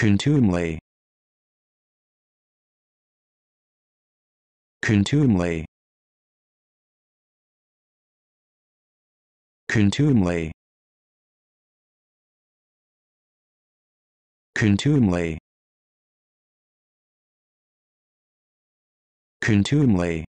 contumely. Contumely. Contumely. Contumely. Contumely.